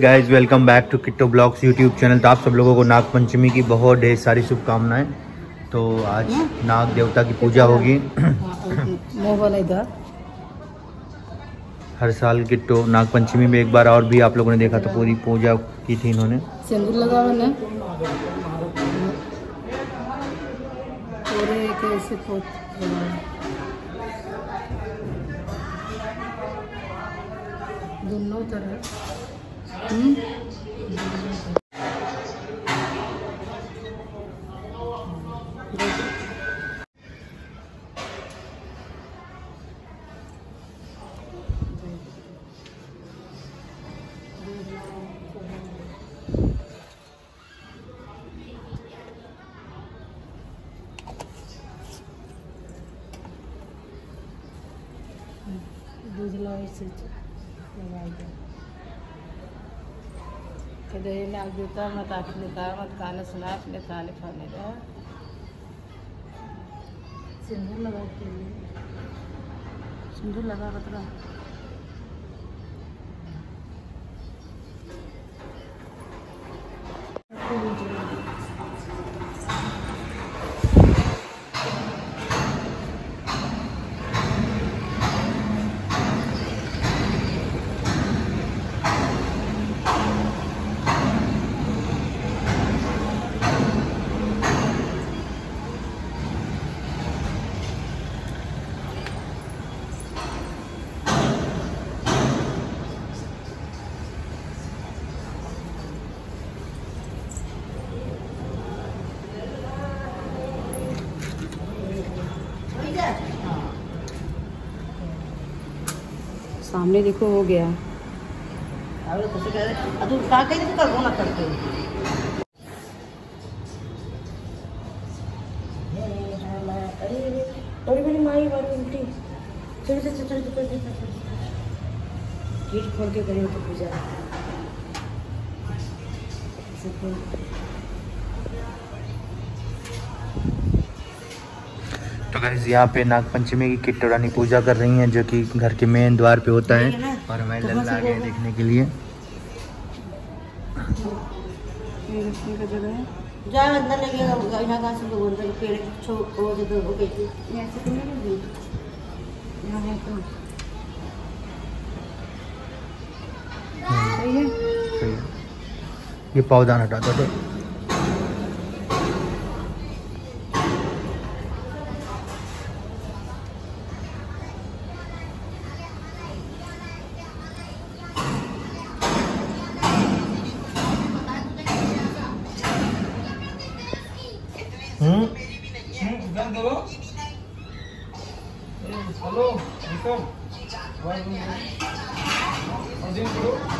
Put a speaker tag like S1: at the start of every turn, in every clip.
S1: Guys welcome back to Kitto blogs YouTube channel तो आप सब लोगों को नाग पंचमी की बहुत ढेर सारी शुभकामनाएँ। तो आज नाग देवता की पूजा होगी। हर साल किट्टो नाग पंचमी में एक बार और भी आप लोगों ने देखा था पूरी पूजा की थी इन्होंने।
S2: दोनों तरह हम्म दूध लो ऐसे लगाई दो कदे नाग देवता मत आँख लेता मत कान का सिंदूर लगा के लिए। सिंदूर लगा बतरा सामने देखो हो गया।
S3: गेट खोल के करें तो पूजा।
S1: तो गाइज़ यहाँ पे नाग पंचमी की किट्टो रानी पूजा कर रही हैं जो कि घर के मेन द्वार पे होता है और हमारे लल्ला आ गए देखने के लिए।
S2: है।
S3: छो वो जो दो। हो गई थी
S2: ऐसे तो नहीं लगी यहाँ है तो सही है
S1: सही है ये पौधान हटा दो तो हम्म?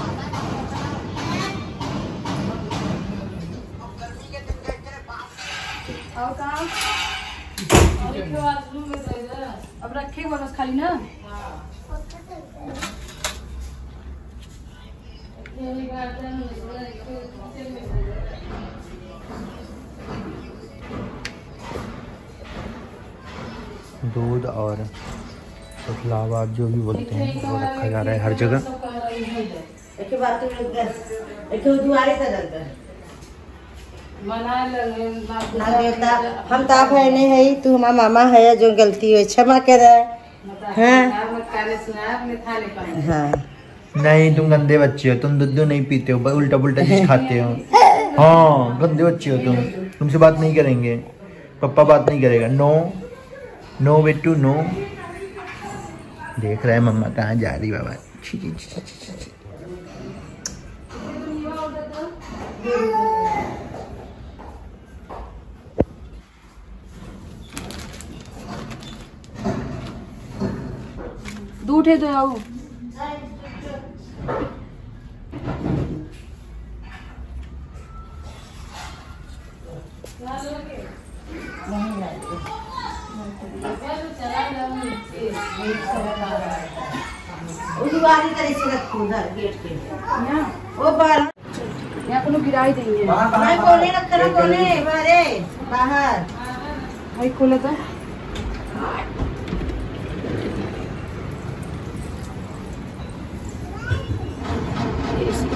S2: और कहाँ? अब रखे बस खाली ना?
S1: दूध और अलावा जो भी बोलते हैं वो रखा जा रहा है हर जगह।
S3: तो एक दुआरे का दरगाह
S2: मना लगे
S3: ना देवता हम तो आप है नहीं है तू हमारा मामा है जो गलती हुई क्षमा कर। हाँ हाँ।
S1: नहीं तुम गंदे बच्चे हो तुम दूध नहीं पीते हो उल्टा पुल्टा चीज़ खाते हो। हाँ गंदे बच्चे हो तुम। तुमसे बात नहीं करेंगे। पापा बात नहीं करेगा। नो नो बेटू नो। देख रहा है मम्मा कहाँ जा रही बाबा।
S2: दूठे तो आओ।
S3: वो दुआरे करे से रखो उधर गेट के
S2: यहाँ?
S3: वो बाहर।
S2: यहाँ को गिराई देंगे।
S3: भाई कोने कोने बाहरे बाहर।
S2: भाई खोले तो।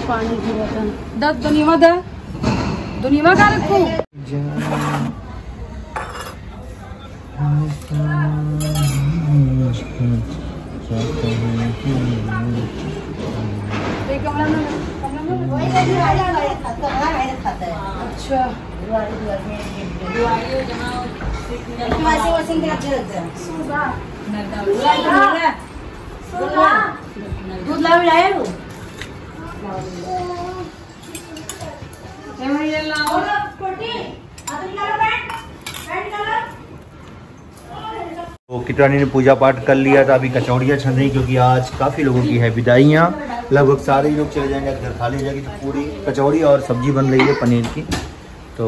S2: पानी दस दुनिया दा दुनिया का रखूँ? ते? कमला में कमला में अच्छा
S3: वाशिंग मशीन के अच्छे लगते हैं दूध ला भी लाए हो
S1: तो किटरानी ने पूजा पाठ कर लिया था अभी कचौड़ियाँ छन रही क्योंकि आज काफ़ी लोगों की है विदाइयाँ। लगभग सारे लोग चले जाएँगे घर खा ली जाएगी तो पूरी कचौड़ी और सब्ज़ी बन रही है पनीर की। तो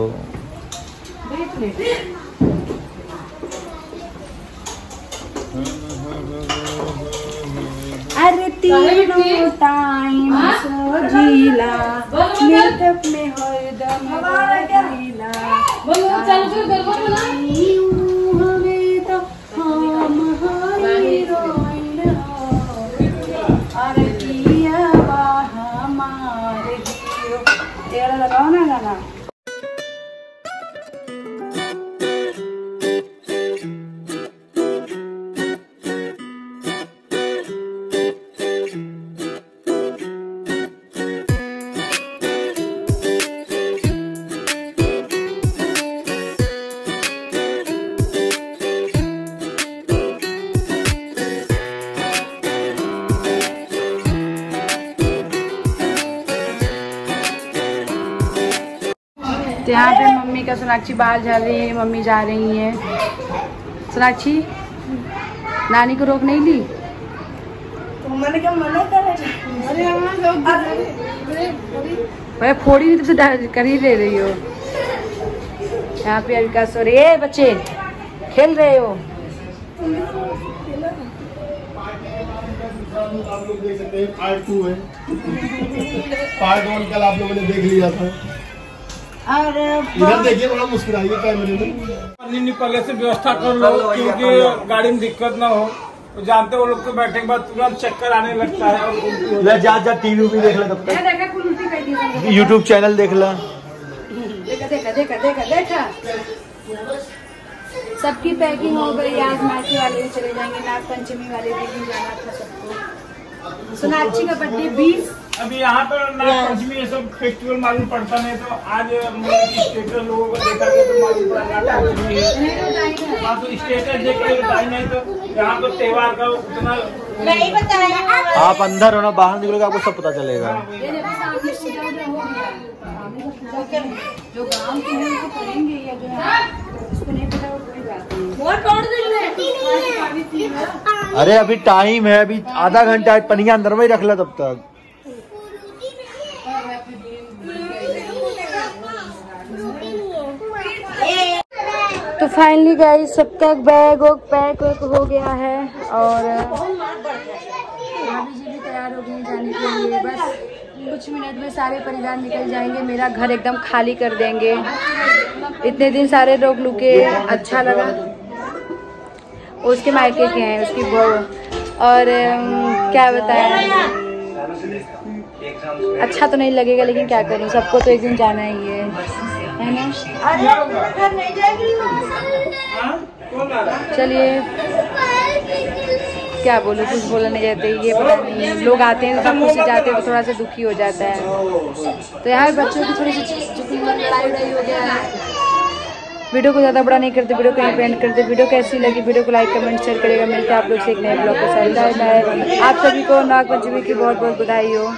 S2: अरे तीनों टाइम सजीला में यहाँ पे मम्मी का सोनाक्षी बाहर जा रही है मम्मी जा रही है। सोनाक्षी नानी को रोक नहीं ली?
S3: मैंने क्या मना करे
S2: भाई फोड़ी नहीं तुमसे कर ही ले रही हो। यहाँ पे अविका सो रही है बच्चे खेल रहे हो?
S4: आप लोग देख सकते हैं पार्ट टू है। पार्ट वन कल आप लोगों ने देख लिया था।
S3: अरे
S4: इधर देखिए बड़ा मुस्कुराइए कैमरे में।
S5: पहले से व्यवस्था कर लो क्योंकि गाड़ी में दिक्कत ना हो। तो जानते हो लोग तो बैठने के बाद तुरंत चक्कर आने लगता है।
S1: ले जा जा टीवी भी देख ले तब तक। यूट्यूब चैनल देख ला।
S2: देखा देखा देखा देखा देखा। सबकी पैकिंग हो गई आज मार्केट वाले भी चले जाएँगे नाग पंचमी वाले दिन भी जाना था सबको। सोनाक्षी का बर्थडे बीस।
S5: अभी यहाँ पर नाग पंचमी ये सब फेस्टिवल मालूम पड़ता नहीं तो आज स्टेटस लोगों को देखा गया तो मालूम पड़ा नाग है। हाँ तो स्टेटस देख के बताई नहीं तो यहाँ पर त्योहार का उतना
S3: नहीं बताया
S1: आप अंदर हो ना बाहर निकलोगे आपको सब पता चलेगा।
S2: उजा हो तो जो गाँव के हैं। उनको करेंगे या जो है उसको नहीं पता वो कोई बात नहीं
S3: दे
S1: अरे अभी टाइम है अभी आधा घंटा पनिया अंदर में ही रख ला तब तक।
S2: तो फाइनली गई सब तक बैग वैग पैक वैक हो गया है और भाभी जी भी तैयार हो गई जाने के लिए। बस कुछ मिनट में सारे परिवार निकल जाएँगे। मेरा घर एकदम खाली कर देंगे। इतने दिन सारे लोग लुके अच्छा लगा। उसके मायके के हैं, उसकी बहू। और क्या बताएँ? अच्छा तो नहीं लगेगा, लेकिन क्या करूँ? सबको तो एक दिन जाना ही है। है ना?
S3: घर नहीं जाएगी।
S2: चलिए। क्या बोलो? कुछ बोला नहीं जाते ये पता नहीं लोग आते हैं तो सब खुशी जाते हैं तो थोड़ा सा दुखी हो जाता है। तो यहाँ पे बच्चों की थोड़ी सी चुकी लड़ाई हो गया है। वीडियो को ज़्यादा बड़ा नहीं करते वीडियो को यहीं पे एंड करते। वीडियो कैसी लगी? वीडियो को लाइक कमेंट शेयर करेगा मिलते हैं आप लोग से एक नए ब्लॉग के बाय आप सभी को नाग पंचमी की बहुत बहुत बधाई हो।